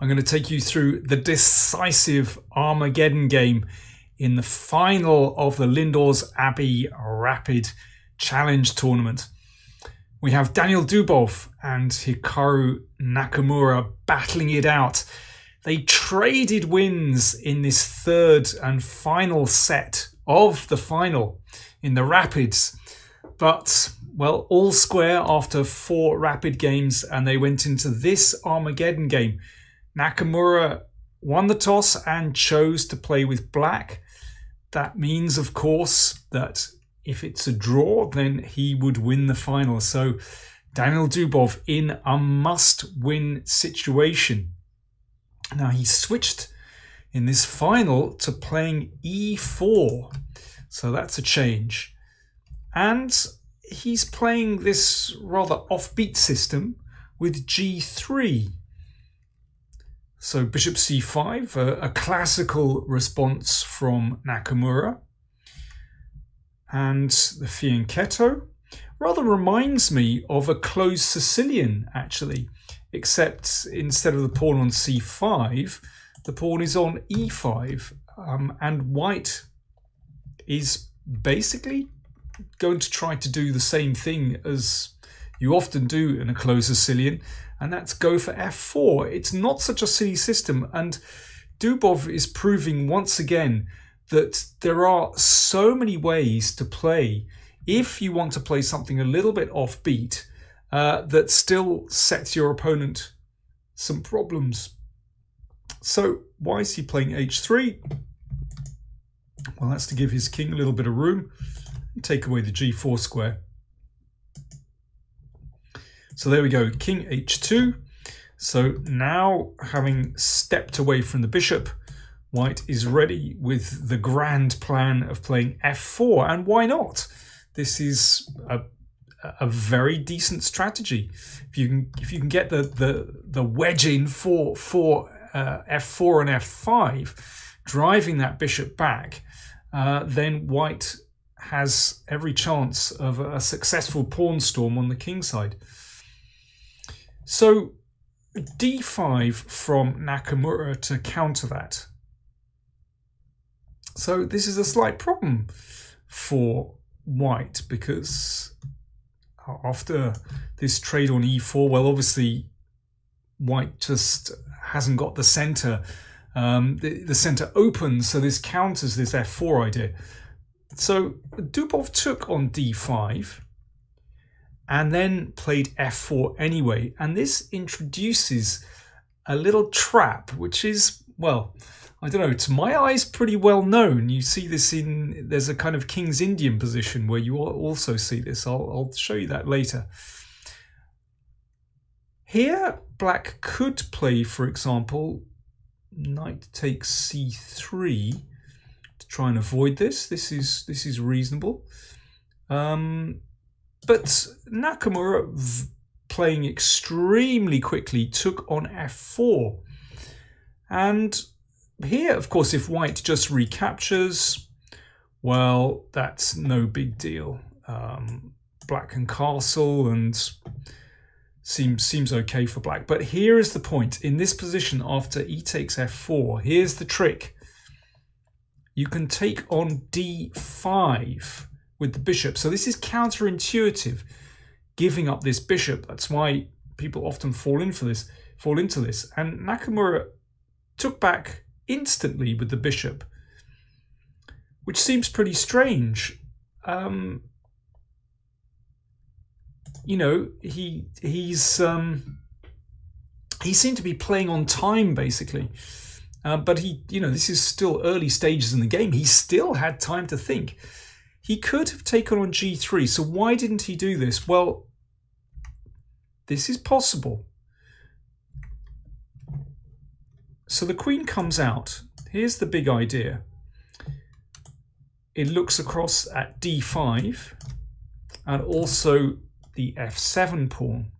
I'm going to take you through the decisive Armageddon game in the final of the Lindores Abbey Rapid Challenge Tournament. We have Daniel Dubov and Hikaru Nakamura battling it out. They traded wins in this third and final set of the final in the Rapids. But, well, all square after four Rapid games, and they went into this Armageddon game. Nakamura won the toss and chose to play with black. That means, of course, that if it's a draw, then he would win the final. So Daniel Dubov in a must win situation. Now he switched in this final to playing e4. So that's a change. And he's playing this rather offbeat system with g3. So bishop c5, a, a classical response from Nakamura. And the fianchetto rather reminds me of a closed Sicilian, actually, except instead of the pawn on c5, the pawn is on e5, um, and white is basically going to try to do the same thing as you often do in a closed Sicilian, and that's go for f4. It's not such a silly system, and Dubov is proving once again that there are so many ways to play if you want to play something a little bit offbeat uh, that still sets your opponent some problems. So why is he playing h3? Well, that's to give his king a little bit of room and take away the g4 square. So there we go, king h2. So now, having stepped away from the bishop, white is ready with the grand plan of playing f4. And why not? This is a, a very decent strategy. If you can, if you can get the the the wedge in for for uh, f4 and f5, driving that bishop back, uh, then white has every chance of a successful pawn storm on the king side. So d5 from Nakamura to counter that. So this is a slight problem for white because after this trade on e4, well, obviously white just hasn't got the center. Um, the, the center opens, so this counters this f4 idea. So Dubov took on d5 and then played f4 anyway. And this introduces a little trap, which is, well, I don't know, to my eyes, pretty well known. You see this in, there's a kind of King's Indian position where you also see this. I'll, I'll show you that later. Here, black could play, for example, knight takes c3 to try and avoid this. This is this is reasonable. Um, but Nakamura, playing extremely quickly, took on f4. And here, of course, if white just recaptures, well, that's no big deal. Um, black can castle and seems seems okay for black. But here is the point. In this position, after e takes f4, here's the trick. You can take on d5 with the bishop. So this is counterintuitive, giving up this bishop. That's why people often fall in for this, fall into this. And Nakamura took back instantly with the bishop, which seems pretty strange. Um, you know, he he's um, he seemed to be playing on time basically. Uh, but he, you know, this is still early stages in the game. He still had time to think. He could have taken on g3. So why didn't he do this? Well, this is possible. So the queen comes out. Here's the big idea. It looks across at d5 and also the f7 pawn.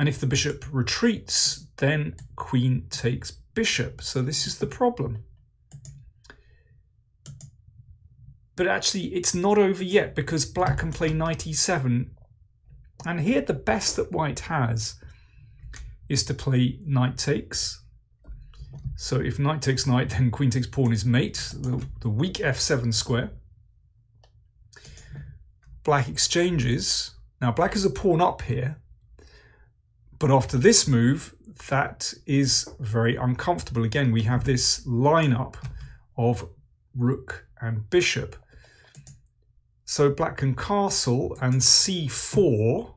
And if the bishop retreats, then queen takes bishop. So this is the problem. But actually, it's not over yet because black can play knight e7. And here, the best that white has is to play knight takes. So if knight takes knight, then queen takes pawn is mate, the, the weak f7 square. Black exchanges. Now black is a pawn up here, but after this move, that is very uncomfortable. Again, we have this lineup of rook and bishop. So black can castle and c4.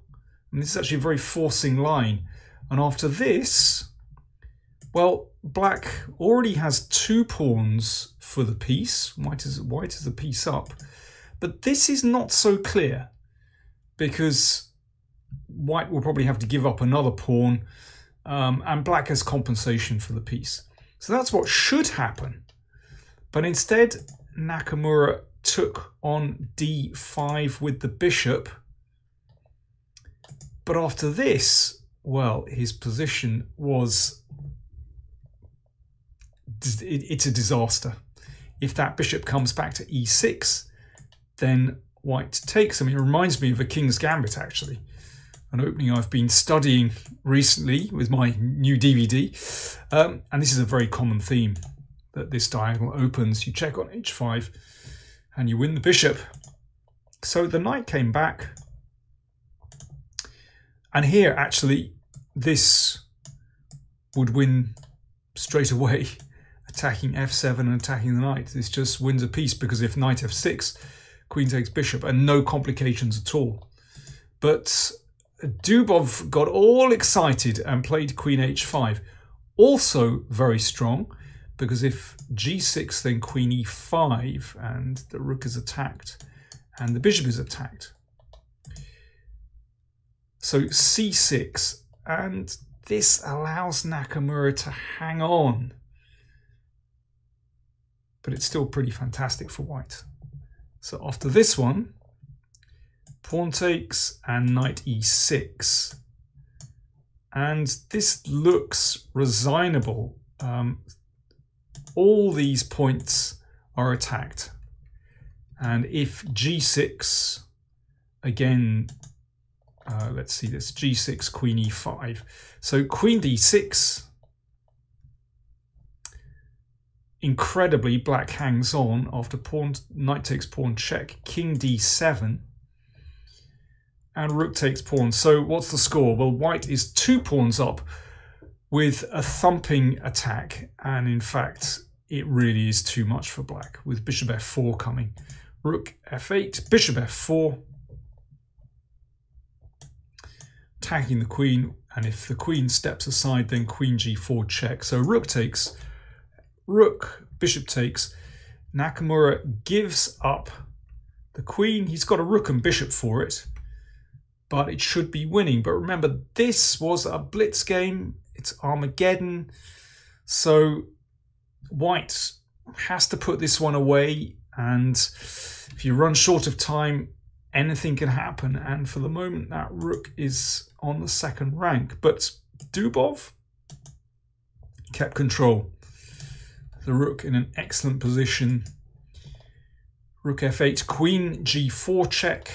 And this is actually a very forcing line. And after this, well, black already has two pawns for the piece. White is, white is the piece up. But this is not so clear because white will probably have to give up another pawn um, and black has compensation for the piece. So that's what should happen. But instead, Nakamura took on d5 with the bishop. But after this, well, his position was it's a disaster. If that bishop comes back to e6, then white takes. I mean, it reminds me of a king's gambit, actually an opening I've been studying recently with my new DVD. Um, and this is a very common theme that this diagonal opens. You check on h5 and you win the bishop. So the knight came back. And here, actually, this would win straight away, attacking f7 and attacking the knight. This just wins a piece because if knight f6, queen takes bishop, and no complications at all. But Dubov got all excited and played queen h5. Also very strong, because if g6, then queen e5, and the rook is attacked, and the bishop is attacked. So c6, and this allows Nakamura to hang on. But it's still pretty fantastic for white. So after this one, pawn takes and knight e6. And this looks resignable. Um, all these points are attacked. And if g6, again, uh, let's see this, g6, queen e5. So queen d6, incredibly, black hangs on after pawn, knight takes pawn check, king d7 and rook takes pawn. So what's the score? Well, white is two pawns up with a thumping attack. And in fact, it really is too much for black with bishop f4 coming. Rook f8, bishop f4. Attacking the queen. And if the queen steps aside, then queen g4 check. So rook takes, rook, bishop takes. Nakamura gives up the queen. He's got a rook and bishop for it but it should be winning. But remember, this was a blitz game. It's Armageddon. So White has to put this one away. And if you run short of time, anything can happen. And for the moment, that rook is on the second rank. But Dubov kept control. The rook in an excellent position. Rook f8, queen g4 check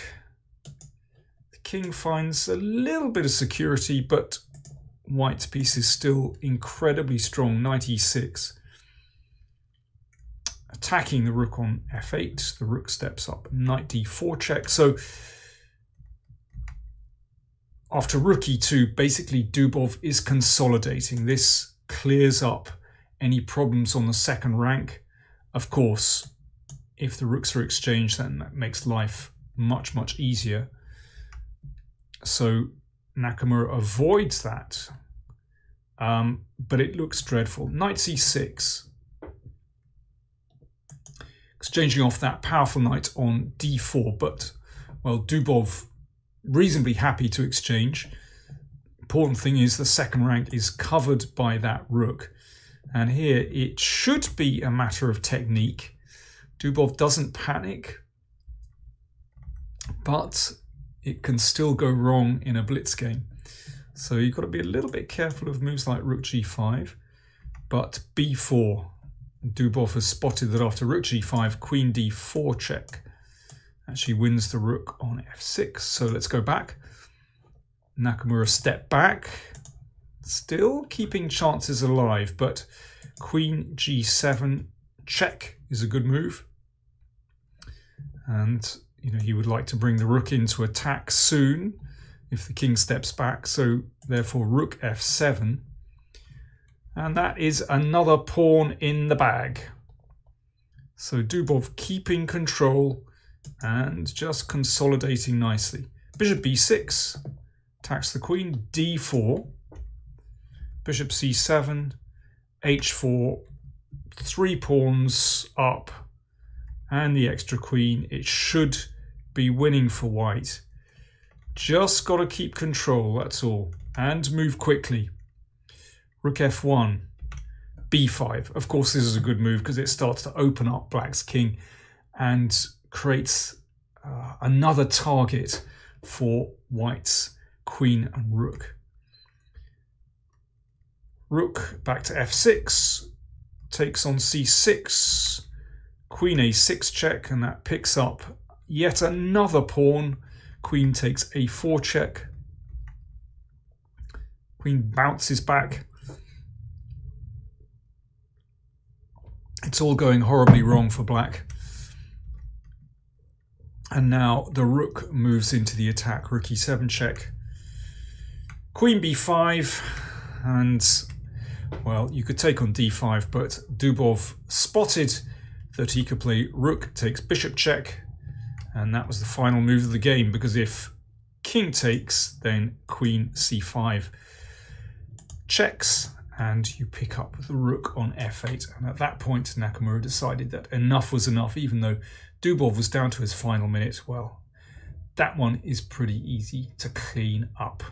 The king finds a little bit of security, but white's piece is still incredibly strong, knight e6. Attacking the rook on f8, the rook steps up, knight d4 check. So after rook e2, basically Dubov is consolidating. This clears up any problems on the second rank. Of course, if the rooks are exchanged, then that makes life much, much easier. So Nakamura avoids that, um, but it looks dreadful. Knight c6, exchanging off that powerful knight on d4, but, well, Dubov reasonably happy to exchange. Important thing is the second rank is covered by that rook. And here it should be a matter of technique. Dubov doesn't panic, but it can still go wrong in a blitz game. So you've got to be a little bit careful of moves like rook g5, but b4. Dubov has spotted that after rook g5, queen d4 check actually wins the rook on f6. So let's go back. Nakamura step back. still keeping chances alive, but queen g7 check is a good move. And, you know, he would like to bring the rook into attack soon if the king steps back. So therefore rook f7. And that is another pawn in the bag. So Dubov keeping control and just consolidating nicely. Bishop b6, attacks the queen, d4, bishop c7, h4, three pawns up, and the extra queen. It should be winning for white. Just got to keep control, that's all. And move quickly. Rook f1, b5. Of course, this is a good move because it starts to open up black's king and creates uh, another target for white's queen and rook. Rook back to f6, takes on c6, queen a6 check, and that picks up yet another pawn Queen takes a4 check. Queen bounces back. It's all going horribly wrong for black. And now the rook moves into the attack. Rook e7 check. Queen b5. And, well, you could take on d5, but Dubov spotted that he could play rook takes bishop check and that was the final move of the game because if king takes, then queen c5 checks and you pick up the rook on f8. And at that point, Nakamura decided that enough was enough, even though Dubov was down to his final minute. Well, that one is pretty easy to clean up.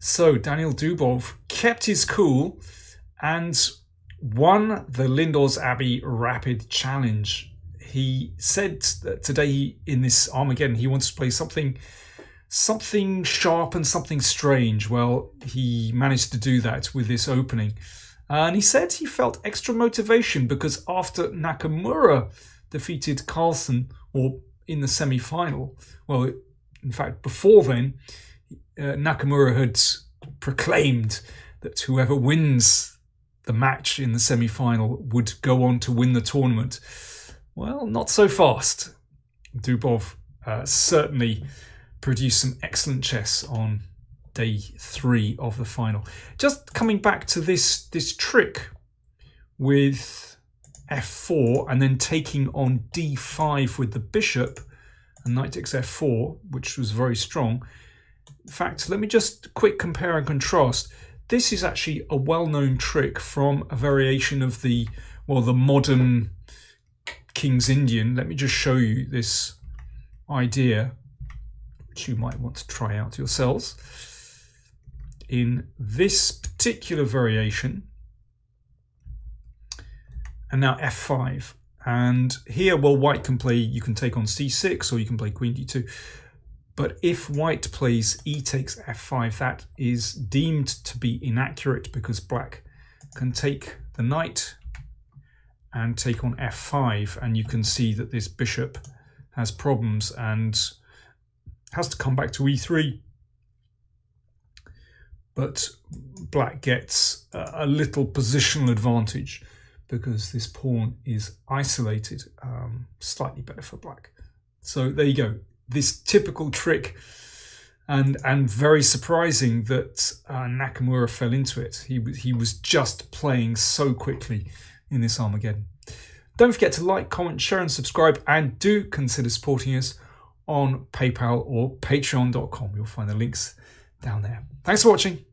So Daniel Dubov kept his cool and won the Lindores Abbey Rapid Challenge he said that today in this Armageddon he wants to play something something sharp and something strange. Well, he managed to do that with this opening. And he said he felt extra motivation because after Nakamura defeated Carlsen, or in the semi final, well, in fact, before then, uh, Nakamura had proclaimed that whoever wins the match in the semi final would go on to win the tournament. Well, not so fast. Dubov uh, certainly produced some excellent chess on day three of the final. Just coming back to this this trick with f4 and then taking on d5 with the bishop and knight takes f4, which was very strong. In fact, let me just quick compare and contrast. This is actually a well-known trick from a variation of the, well, the modern King's Indian, let me just show you this idea, which you might want to try out yourselves. In this particular variation, and now f5. And here, well, white can play, you can take on c6 or you can play queen d2. But if white plays e takes f5, that is deemed to be inaccurate because black can take the knight and take on f5 and you can see that this bishop has problems and has to come back to e3 but black gets a little positional advantage because this pawn is isolated um, slightly better for black. So there you go. This typical trick and and very surprising that uh, Nakamura fell into it. He he was just playing so quickly in this Armageddon. Don't forget to like, comment, share, and subscribe, and do consider supporting us on PayPal or patreon.com. You'll find the links down there. Thanks for watching.